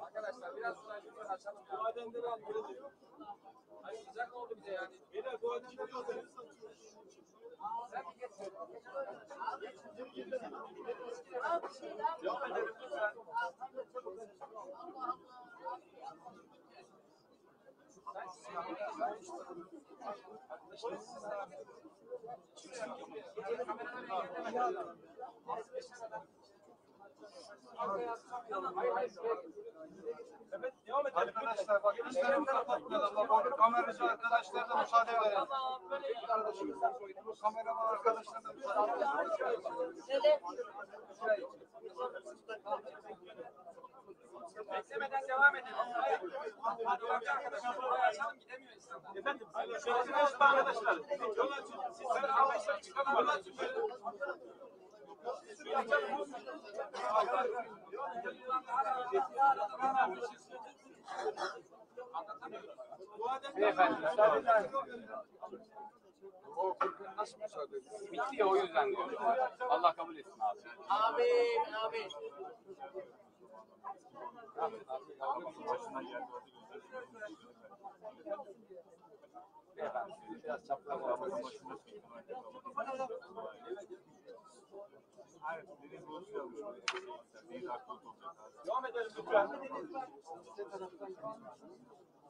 Arkadaşlar biraz sonra lütfen açalım. Bu ademleri al. Hayır sıcak oldu bize yani. Beyler bu ademleri al. Sen bir geç. Devam edelim lütfen. Evet, devam edelim. Arkadaşlar bak işlerimizi kapatmayalım. Bak orada kameracı arkadaşlar da müsaade verelim. Kameraman arkadaşlar da müsaade verelim. Beklemeden devam edelim. Hadi önce arkadaşlar. Burayı açalım gidemiyor insanlar. Efendim, şöyle olsun arkadaşlar. Yol açın. Siz arkadaşlar. Yol açın. Beyefendi müsaade? Nasıl müsaade edin? Bitti ya o yüzden diyorum. Allah kabul etsin abi. Amin, amin. Beyefendi biraz çaplama yapın. Devam edelim lütfen.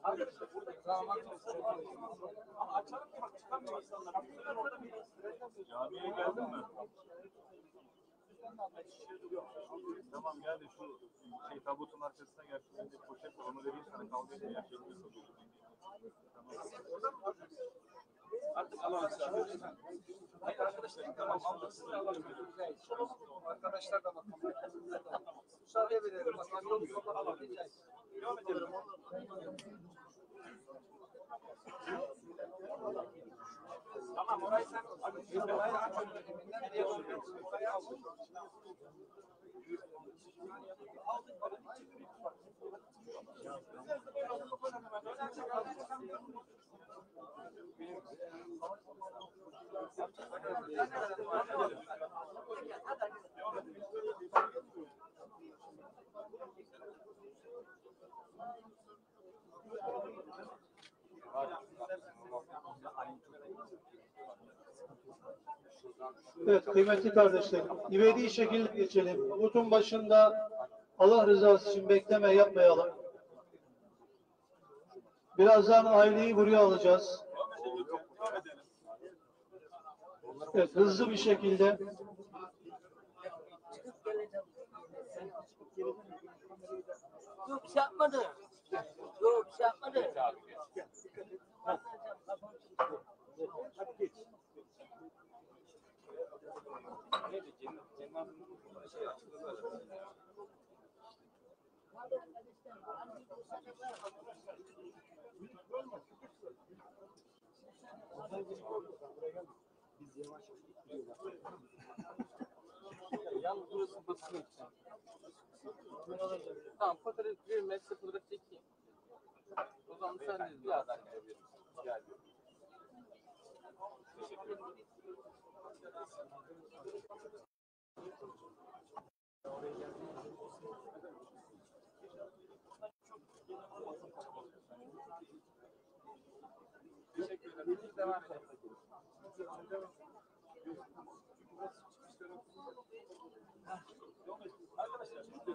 Arkadaşlar burada Ama açalım ki bak çıkamıyor insanlar. Orada? Camiye geldin mi? Tamam gel de şu şey tabutun arkasına gel. Bende poşet var onu vereyim sana kavga edin ya. Artık size. Hayır arkadaşlar tamam aldık alalım. Arkadaşlar da bak. Müsaade verelim. Bak yol yollar alalım. Devam edelim. Tamam orayı sen orayı aç önce. Nereye doğru? Orayı al. Evet kıymetli kardeşlerim, ivedi şekilde geçelim. Umutun başında Allah rızası için bekleme yapmayalım. Birazdan aileyi buraya alacağız. Evet, hızlı bir şekilde. Yok bir şey yapmadı. Yok bir şey yapmadı. Yalnız burası için. Tamam fotoğraf bir metre fotoğraf çekeyim. O zaman sen de biraz daha gelebilirsin. Rica ediyorum. Teşekkür ederim. Biz devam edelim.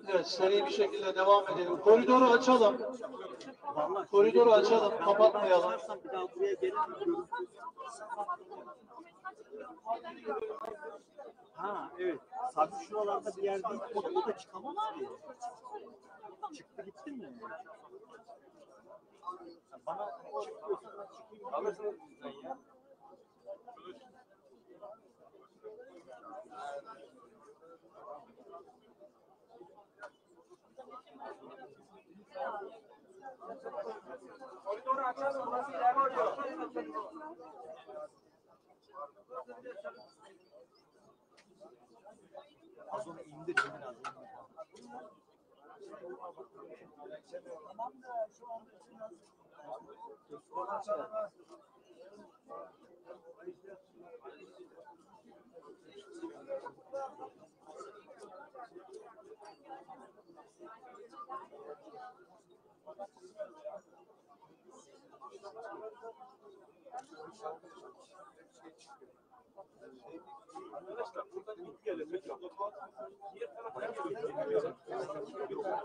Evet, seri bir şekilde devam edelim. Koridoru açalım. Koridoru açalım, kapatmayalım. Ha evet. Sabit şuralarda bir yerde o da çıkamaz ki. Çıktı gitti mi? Bana çık diyorsan ben çıkayım. Alırsınız ya. Koridoru açalım. Burası ilerliyor. Az onu indir Tamam da şu anda için nasıl? Thank you. Arkadaşlar burada bir gelecek yok. Diğer tarafa Yok yok. Beyana yapıyorlar.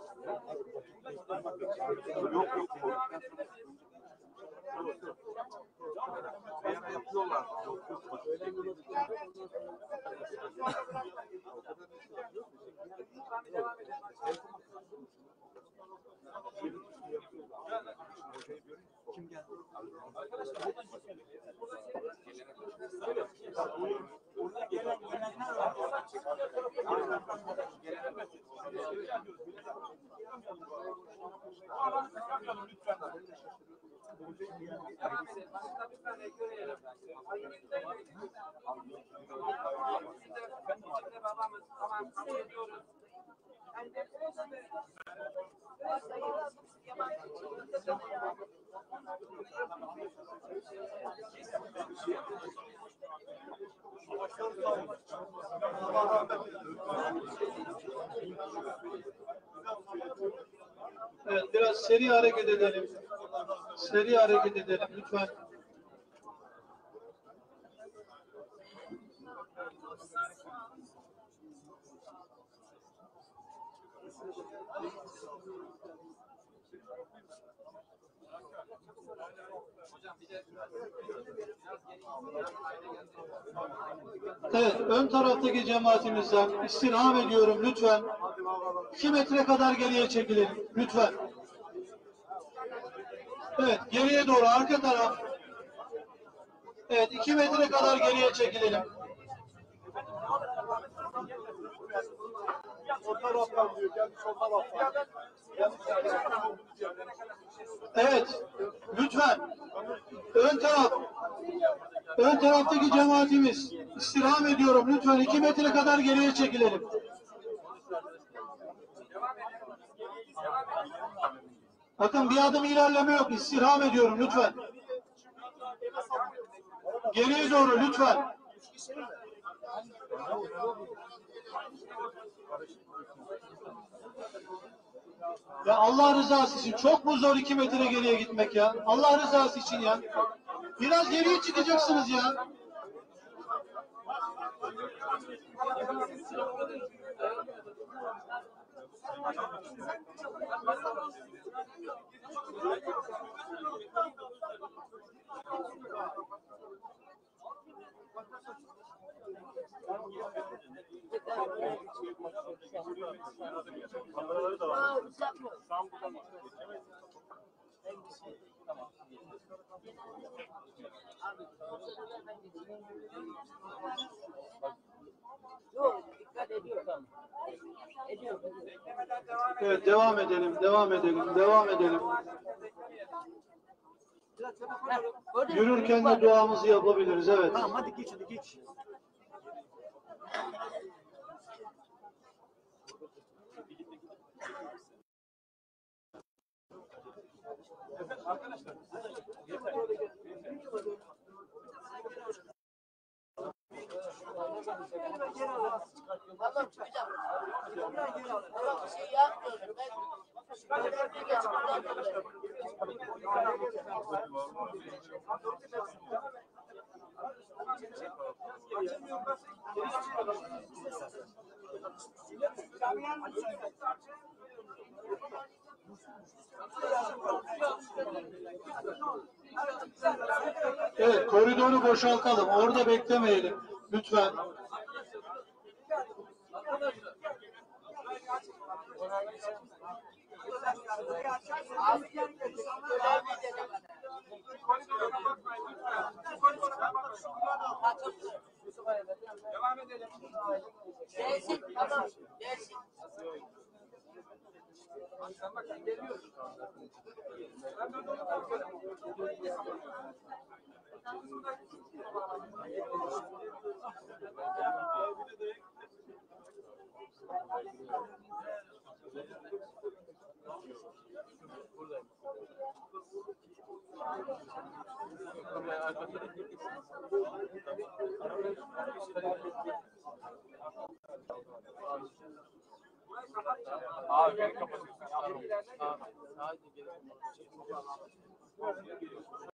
Yok yok. Kim geldi? Burada gelen gelenler var. Devam edelim. Başka bir tane görelim. Şimdi babamız tamam kabul ediyoruz. Evet, biraz seri hareket edelim. Seri hareket edelim lütfen. Evet, ön taraftaki cemaatimizden istirham ediyorum lütfen. 2 metre kadar geriye çekilin lütfen. Evet, geriye doğru arka taraf. Evet, 2 metre kadar geriye çekilelim. Evet, lütfen. Ön taraf. Ön taraftaki cemaatimiz. istirham ediyorum. Lütfen 2 metre kadar geriye çekilelim. Bakın bir adım ilerleme yok. İstirham ediyorum lütfen. Geriye doğru lütfen. Ya Allah rızası için çok mu zor iki metre geriye gitmek ya? Allah rızası için ya. Biraz geriye çıkacaksınız ya. Kameraları da var. Buradan. Evet devam edelim, devam edelim, devam edelim. Yürürken de duamızı yapabiliriz. Evet. Tamam hadi geç hadi geç. Tamam çıkacağım. Tamam bir Evet, koridoru boşaltalım. Orada beklemeyelim. Lütfen. Abi görevli dedim. Devam edelim. Gelsin adam gelsin. Sen bak sen geliyorsun. Ben de onu kalkıyorum. Buradayım. Abi beni kapatıyorsun. Sadece gelip